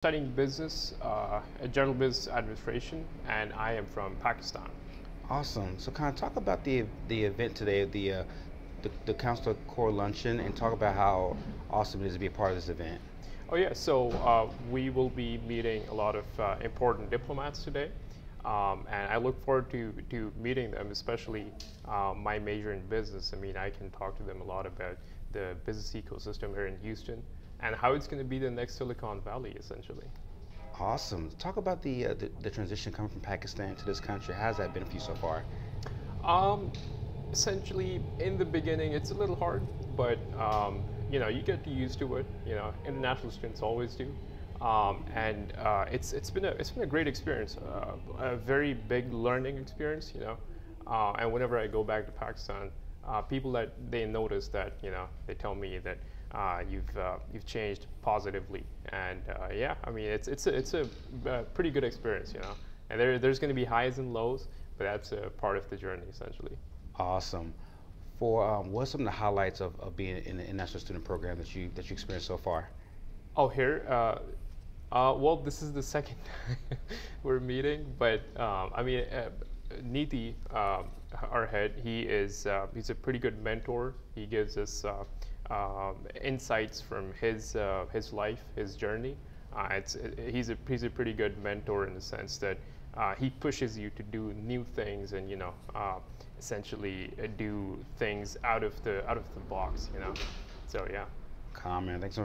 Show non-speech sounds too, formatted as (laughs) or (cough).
studying business, uh, general business administration, and I am from Pakistan. Awesome. So, kind of talk about the the event today, the uh, the, the Consular Corps luncheon, and talk about how awesome it is to be a part of this event. Oh yeah, so uh, we will be meeting a lot of uh, important diplomats today, um, and I look forward to to meeting them, especially uh, my major in business. I mean, I can talk to them a lot about the business ecosystem here in Houston and how it's going to be the next Silicon Valley, essentially. Awesome. Talk about the, uh, the, the transition coming from Pakistan to this country. How's that been for you so far? Um, essentially, in the beginning, it's a little hard, but um, you know, you get used to it. You know, international students always do. Um, and uh, it's it's been a it's been a great experience, uh, a very big learning experience. You know, uh, and whenever I go back to Pakistan, uh, people that they notice that you know they tell me that uh, you've uh, you've changed positively, and yeah, I mean it's it's a, it's a, pretty good experience. You know, and there there's going to be highs and lows, but that's a part of the journey essentially. Awesome. For um, what's some of the highlights of, of being in the international student program that you that you experienced so far? Oh, here. Uh, uh, well, this is the second (laughs) we're meeting, but um, I mean, uh, Niti, um, our head, he is uh, he's a pretty good mentor. He gives us uh, um, insights from his uh, his life, his journey. it's he's a he's a pretty good mentor in the sense that he pushes you to do new things and you know essentially do things out of the out of the box. You know, so yeah. Comment. Thanks